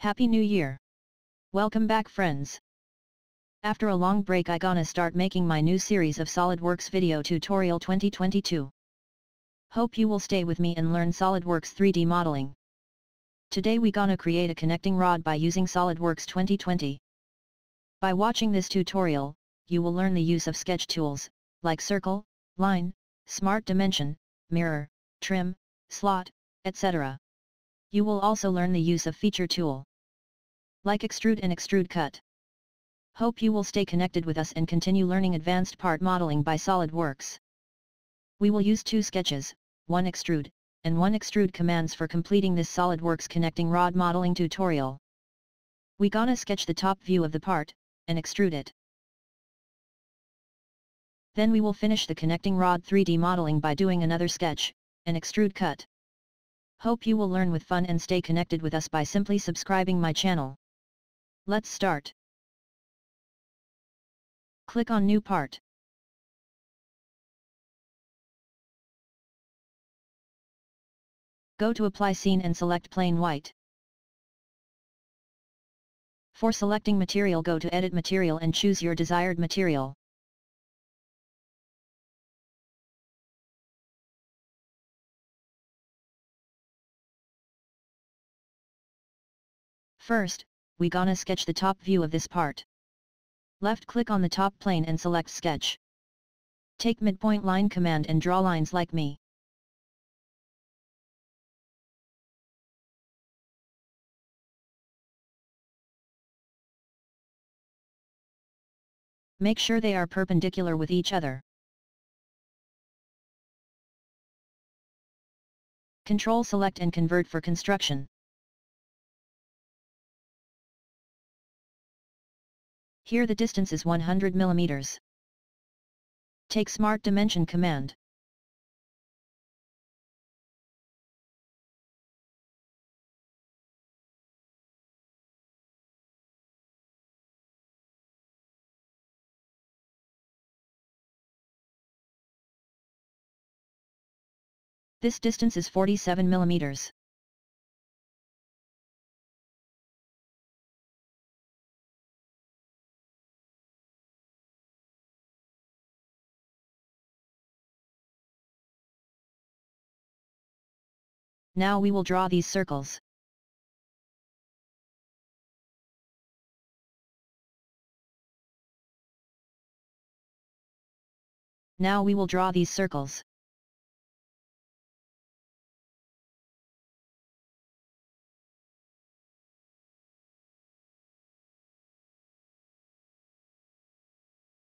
Happy New Year! Welcome back friends! After a long break I gonna start making my new series of SolidWorks video tutorial 2022. Hope you will stay with me and learn SolidWorks 3D modeling. Today we gonna create a connecting rod by using SolidWorks 2020. By watching this tutorial, you will learn the use of sketch tools, like circle, line, smart dimension, mirror, trim, slot, etc. You will also learn the use of feature tool like extrude and extrude cut. Hope you will stay connected with us and continue learning advanced part modeling by SolidWorks. We will use two sketches, one extrude, and one extrude commands for completing this SolidWorks connecting rod modeling tutorial. We gonna sketch the top view of the part, and extrude it. Then we will finish the connecting rod 3D modeling by doing another sketch, an extrude cut. Hope you will learn with fun and stay connected with us by simply subscribing my channel. Let's start. Click on New Part. Go to Apply Scene and select Plain White. For selecting material go to Edit Material and choose your desired material. First, we gonna sketch the top view of this part. Left click on the top plane and select sketch. Take midpoint line command and draw lines like me. Make sure they are perpendicular with each other. Control select and convert for construction. Here the distance is 100 mm. Take Smart Dimension command. This distance is 47 mm. Now we will draw these circles. Now we will draw these circles.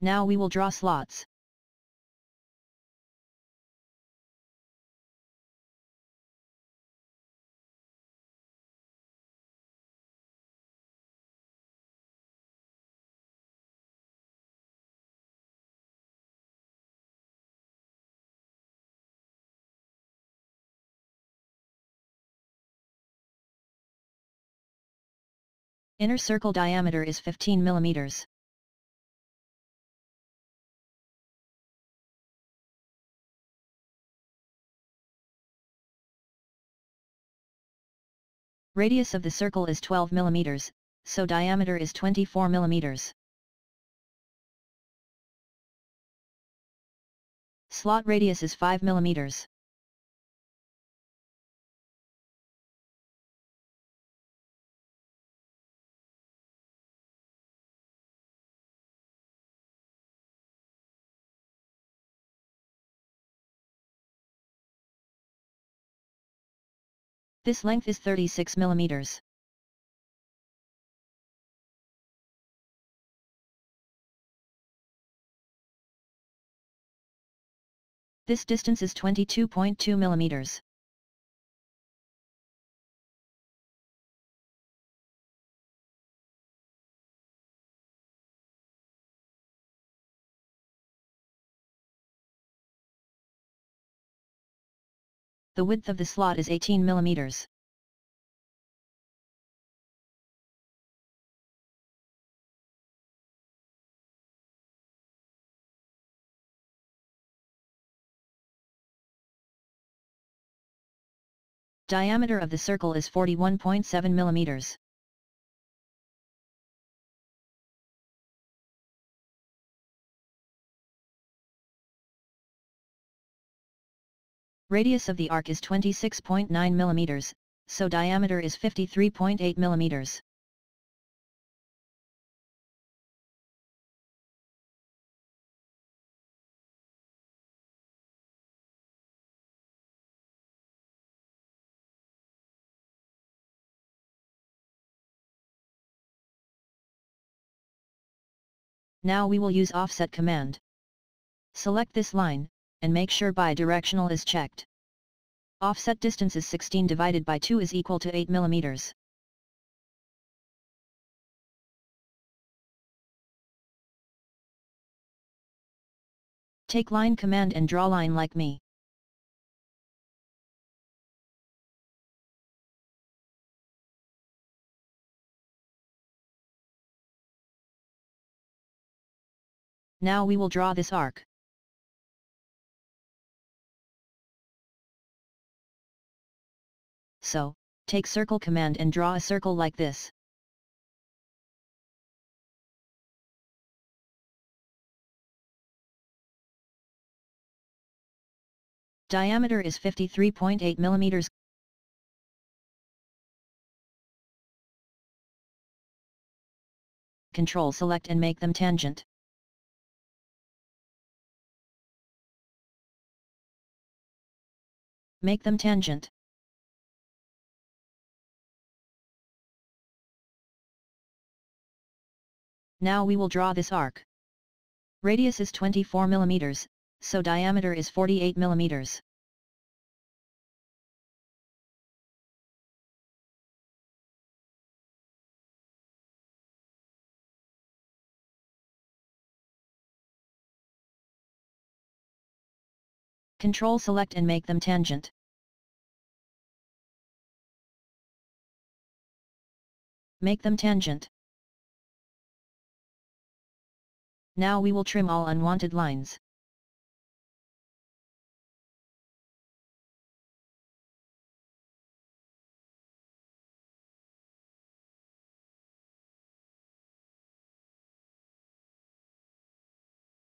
Now we will draw slots. Inner circle diameter is 15 millimeters. Radius of the circle is 12 millimeters, so diameter is 24 millimeters. Slot radius is 5 mm. This length is 36 millimeters. This distance is 22.2 mm. The width of the slot is 18 mm. Diameter of the circle is 41.7 mm. Radius of the arc is 26.9 mm, so diameter is 53.8 mm. Now we will use offset command. Select this line, and make sure bidirectional is checked. Offset distance is 16 divided by 2 is equal to 8 mm. Take line command and draw line like me. Now we will draw this arc. So, take circle command and draw a circle like this. Diameter is 53.8 millimeters. Control select and make them tangent. Make them tangent. Now we will draw this arc. Radius is 24 mm, so diameter is 48 mm. Control select and make them tangent. Make them tangent. Now we will trim all unwanted lines.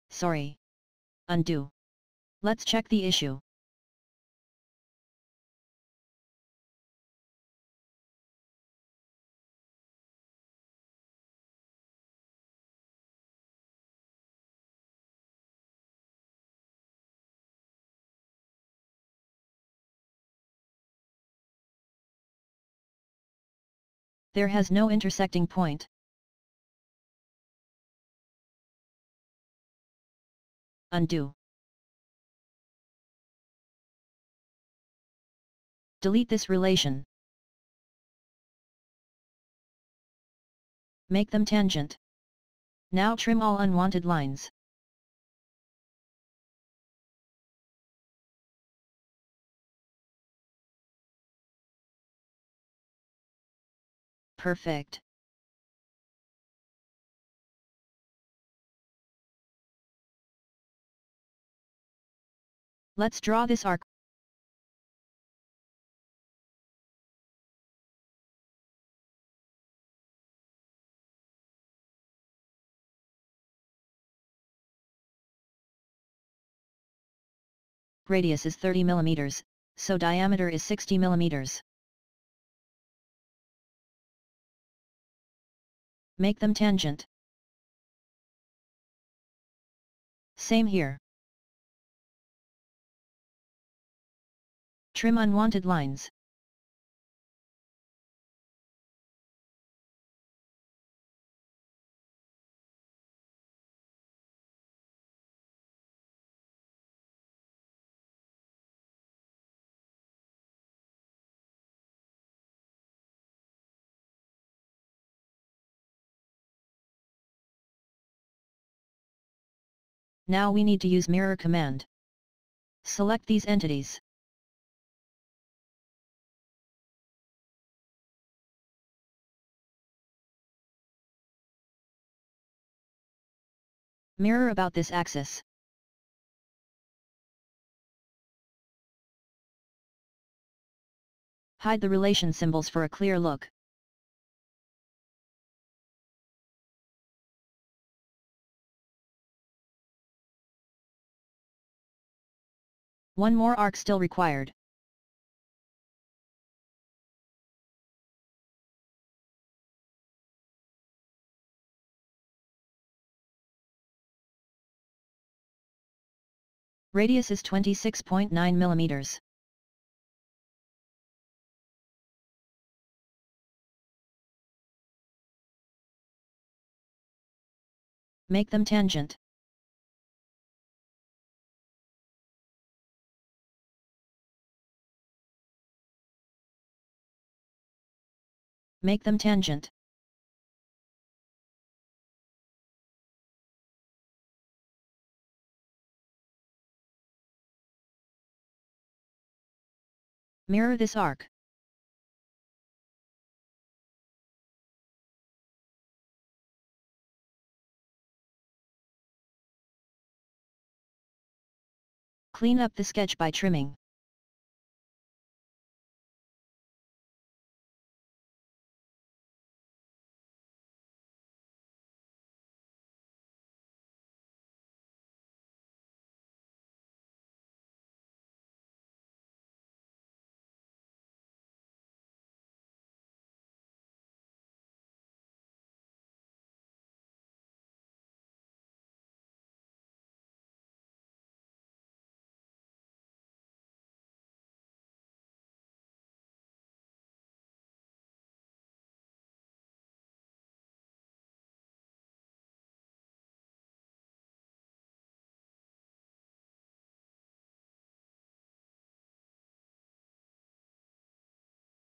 Sorry. Undo. Let's check the issue. There has no intersecting point. Undo. Delete this relation. Make them tangent. Now trim all unwanted lines. Perfect. Let's draw this arc. Radius is 30 millimeters, so diameter is 60 mm. Make them tangent. Same here. Trim unwanted lines. Now we need to use mirror command. Select these entities. Mirror about this axis. Hide the relation symbols for a clear look. One more arc still required. Radius is 26.9 millimeters. Make them tangent. Make them tangent. Mirror this arc. Clean up the sketch by trimming.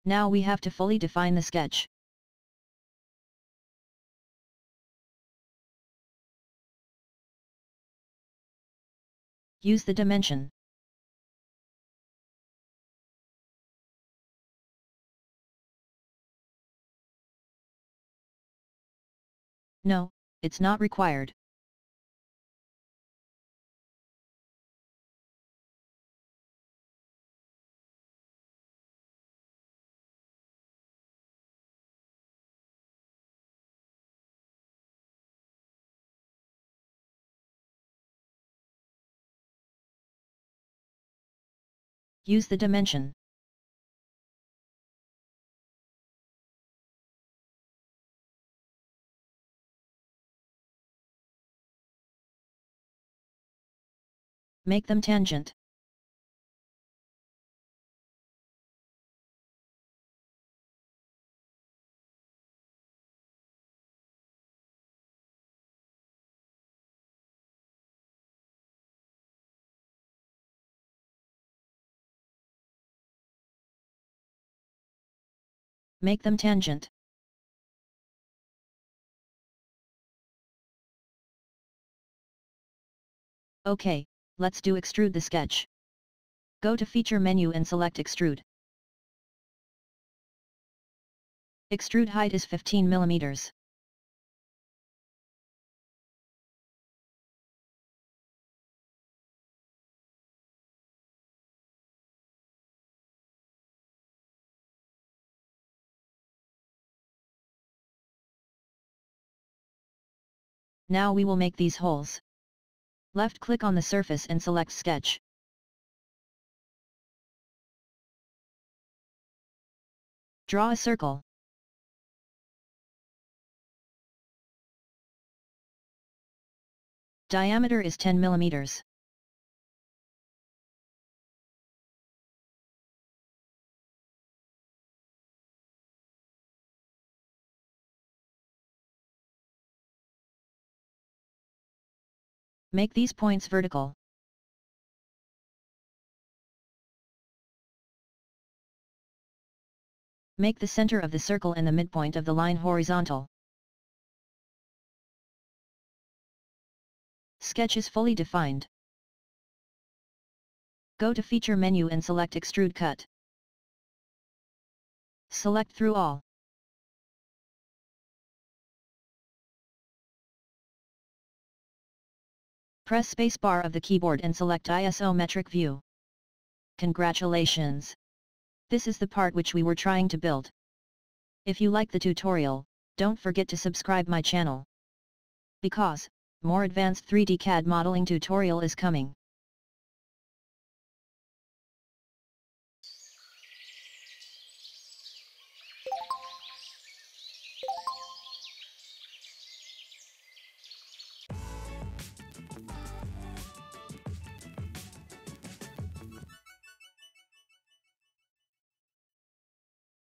Now we have to fully define the sketch. Use the dimension. No, it's not required. Use the dimension. Make them tangent. Make them tangent. OK, let's do extrude the sketch. Go to feature menu and select extrude. Extrude height is 15 millimeters. Now we will make these holes. Left click on the surface and select sketch. Draw a circle. Diameter is 10 millimeters. Make these points vertical. Make the center of the circle and the midpoint of the line horizontal. Sketch is fully defined. Go to Feature menu and select Extrude Cut. Select through all. Press spacebar of the keyboard and select isometric view. Congratulations! This is the part which we were trying to build. If you like the tutorial, don't forget to subscribe my channel. Because, more advanced 3D CAD modeling tutorial is coming.